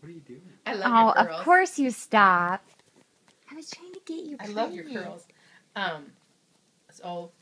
What are you doing? I love Oh, your curls. of course you stop. I was trying to get you. I love your curls. Um, so